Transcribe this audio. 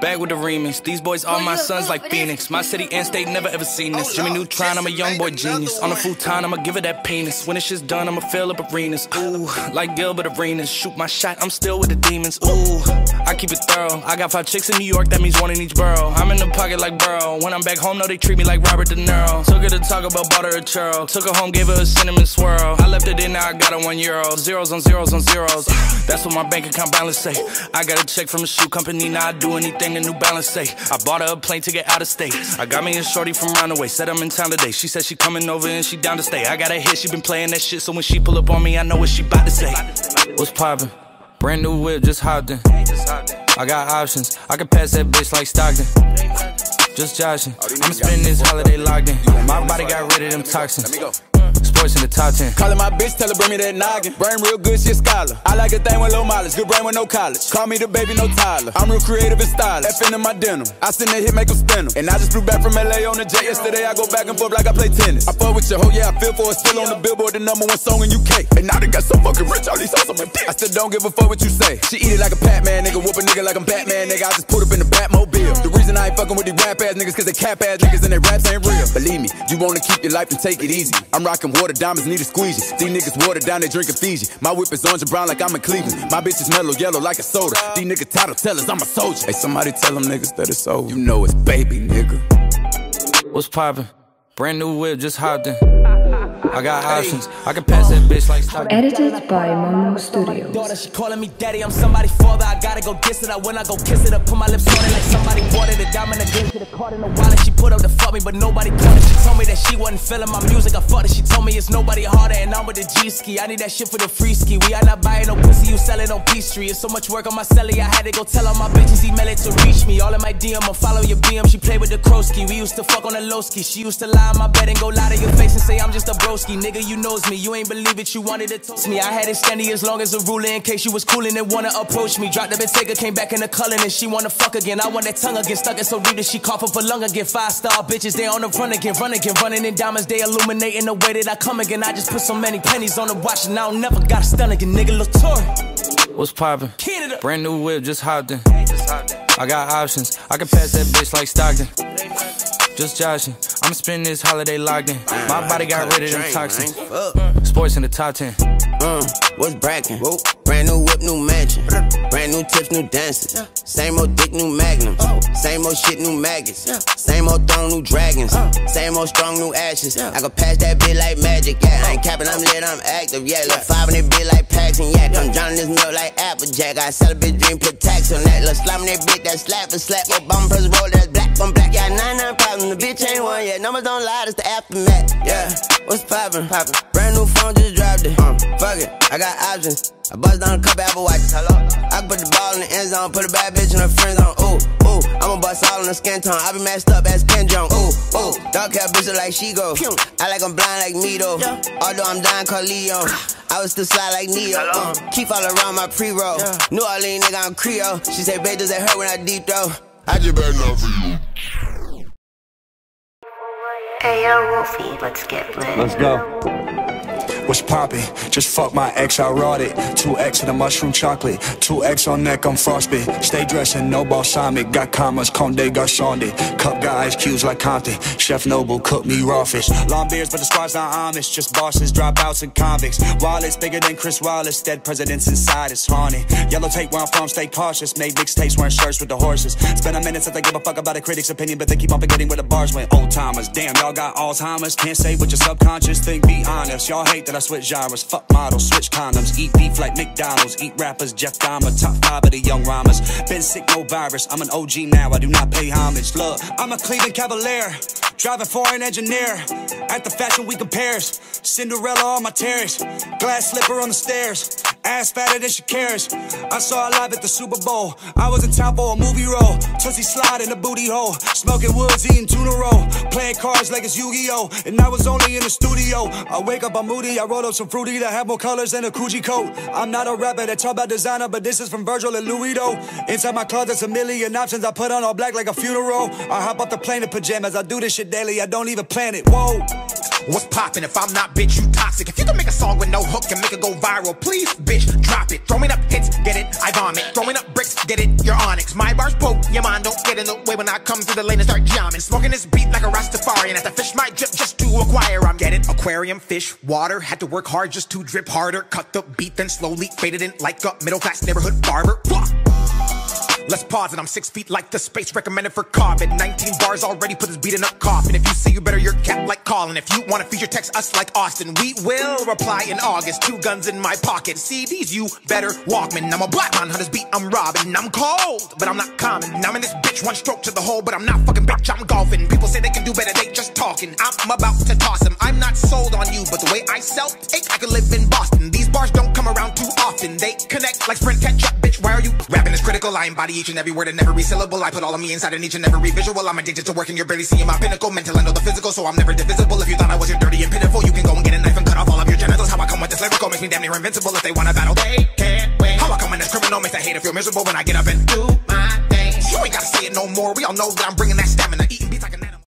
Back with the remix. These boys are my sons like Phoenix. My city and state never ever seen this. Jimmy Neutron, I'm a young boy genius. On a futon, I'ma give it that penis. When it's shit's done, I'ma fill up arenas. Ooh, like Gilbert Arenas. Shoot my shot, I'm still with the demons. Ooh, I keep it thorough. I got five chicks in New York, that means one in each borough. I'm in the pocket like Burrow. When I'm back home, no, they treat me like Robert De Niro. Took her to talk about, bought her a churro. Took her home, gave her a cinnamon swirl. I left it in, now I got a one euro. Zeros on zeros on zeros. That's what my bank account balance say. I got a check from a shoe company, now I do anything a New Balance say. I bought her a plane to get out of state. I got me a shorty from Roundaway, said I'm in town today. She said she coming over and she down to stay. I got a hit, she been playing that shit, so when she pull up on me, I know what she bout to say. What's poppin'? Brand new whip, just hopped in. I got options, I can pass that bitch like Stockton. Just joshing, I'ma spend this holiday locked in. My body got rid of them toxins sports in the top 10. Callin' my bitch, tell her bring me that noggin. Brain real good, she a scholar. I like a thing with low mileage, good brain with no college. Call me the baby, no Tyler. I'm real creative and stylish. F in my denim. I send that hit, make them spin. And I just flew back from LA on the jet yesterday. I go back and forth like I play tennis. I fuck with your hoe, yeah, I feel for it. Still on the billboard, the number one song in UK. And now they got so fucking rich, all these hoes on my dick. I still don't give a fuck what you say. She eat it like a Pac-Man, nigga. Whoop a nigga like I'm Batman, nigga. I just put up in the Batmobile. The reason I ain't fucking with these rap ass niggas, cause they cap ass niggas and their raps ain't real. Believe me, you wanna keep your life and take it easy. I'm rocking water diamonds, need a squeeze. These niggas water down, they drinking Fiji. My whip is orange and brown like I'm in Cleveland. My bitch is mellow yellow like a soda. These niggas title tellers, I'm a soldier. Hey, somebody tell them niggas that it's over. You know it's baby, nigga. What's poppin'? Brand new whip, just hopped in. I got options. I can pass that bitch like stock. Edited by Momo Studios. Daughter, she calling me daddy. I'm somebody's father. I gotta go kiss it. I when I go kiss it, I put my lips on it like somebody watered it. Diamond again to the card in the wallet. She put up to fuck me, but nobody caught it. She told me that she wasn't feeling my music. I fucked it. She told me it's nobody harder, and I'm with the G ski. I need that shit for the free ski. We are not buying no pussy. You sell it on P Street. It's so much work on my celly. I had to go tell all my bitches email it to reach me. All in my DM, I follow your BM. She played with the Krosky. We used to fuck on the low ski. She used to lie on my bed and go lie to your face and say I'm just a broski. Nigga, you knows me. You ain't believe it. You wanted to toast me. I had it standing as long as a ruler in case you was coolin' and wanna approach me. Dropped the Bentayga, came back in the cullin' and she wanna fuck again. I want that tongue again, stuck it so deep that she cough up a lung again. Five star bitches, they on the run again, run again, running in diamonds. They illuminating the way that I come again. I just put so many pennies on the watch and I don't never got a stun again, nigga. Latour. What's poppin'? Canada. Brand new whip, just hopped in. I got options. I can pass that bitch like Stockton. Just joshing. I'ma spend this holiday locked in. My body got rid of them toxins. Sports in the top 10. Uh, what's brackin'? Brand new whip, new mansion. Brand new tips, new dances. Same old dick, new magnums. Same old shit, new maggots. Same old throne, new dragons. Same old strong, new ashes. I can pass that bit like magic. Yeah, I ain't capping, I'm lit, I'm active. Yeah, look five in it bit like packs and yak. I'm drowning this milk like Applejack. I sell a bitch dream, put tax on that. Look slam that bitch, that slap and slap. Your bumpers roll, that's black on black. Yeah, nine nine problems. The bitch ain't one yet. Numbers don't lie, it's the aftermath. Yeah, what's poppin'? Poppin'. Brand new phone, just dropped it. Uh, fuck it, I got options. I bust down a couple Apple watches. Hello. I put the ball in the end zone, put a bad bitch in her friend zone. Ooh, ooh. I'ma bust all in the skin tone. I be messed up as Ken Jeong. Ooh, ooh. Dark hair bitch look like she go. I like I'm blind like me though. Although I'm dying called Leon. I was still slide like Neo. Uh, keep all around my pre-roll. New Orleans nigga, I'm Creole. She say, babe, does it hurt when I deep throw? I just better not for you. Hey yo, Wolfie, let's get lit. Let's go. What's poppin'? Just fuck my ex, I wrought it. 2X in the mushroom chocolate. 2X on neck, I'm frostbit. Stay dressing, no balsamic. Got commas, Comme des Garçons. Cup got ice cubes like Compton. Chef Noble, cook me raw fish. Long beards, but the squad's not Amish. Just bosses, dropouts, and convicts. Wallets bigger than Chris Wallace. Dead presidents inside, it's haunted. Yellow tape where I'm from, stay cautious. Made mixtapes wearing shirts with the horses. Spend a minute since I give a fuck about a critic's opinion, but they keep on forgetting where the bars went. Old timers, damn, y'all got Alzheimer's. Can't say what your subconscious think, be honest. Y'all hate that I switch genres. Fuck models, switch condoms. Eat beef like McDonald's. Eat rappers, Jeff Dahmer. Top five of the young rhymers. Been sick, no virus. I'm an OG now, I do not pay homage. Look, I'm a Cleveland Cavalier. Driving foreign engineer. At the fashion week compares. Cinderella on my terrace. Glass slipper on the stairs. Ass fatter than Shakira's. I saw her live at the Super Bowl. I was in town for a movie role. Tootsie slide in the booty hole. Smoking woods, eating tuna roll. Playing cards like it's Yu-Gi-Oh! And I was only in the studio. I wake up, I'm moody. I roll up some fruity that have more colors than a Coogi coat. I'm not a rapper that talk about designer, but this is from Virgil and Louis though. Inside my closet's a million options. I put on all black like a funeral. I hop off the plane in pajamas. I do this shit daily. I don't even plan it. Whoa. What's poppin'? If I'm not, bitch, you toxic. If you can make a song with no hook and make it go viral, please, bitch, drop it. Throwing up hits, get it, I vomit. Throwing up bricks, get it, you're onyx. My bars poke, your mind don't get in the way when I come through the lane and start jamming. Smoking this beat like a Rastafarian. At the fish my drip just to acquire. I'm getting aquarium, fish, water. Had to work hard just to drip harder. Cut the beat, then slowly faded in like a middle class neighborhood barber. Let's pause it. I'm six feet like the space recommended for carbon. 19 bars already put this beating up coffin. If you say you better, you're like Colin. If you wanna feature text us like Austin, we will reply in August. Two guns in my pocket. CDs, you better Walkman. I'm a black man, hunters beat, I'm robbing. I'm cold, but I'm not common. I'm in this bitch, one stroke to the hole, but I'm not fucking bitch, I'm golfing. People say they can do better, they just talking. I'm about to toss them. I'm not sold on you, but the way I sell, take I could live in Boston. These bars don't come around too often. They connect like sprint catch up, bitch. Why are you rapping is critical? I embody each and every word and every syllable. I put all of me inside in each and every visual. I'm addicted to working. You're barely seeing my pinnacle. Mental and all the physical, so I'm never divisible. If you thought I wasn't dirty and pitiful, you can go and get a knife and cut off all of your genitals. How I come with this lyrical makes me damn near invincible. If they wanna battle, they can't win. How I come in this criminal makes the hater feel miserable when I get up and do my thing. You ain't gotta say it no more. We all know that I'm bringing that stamina.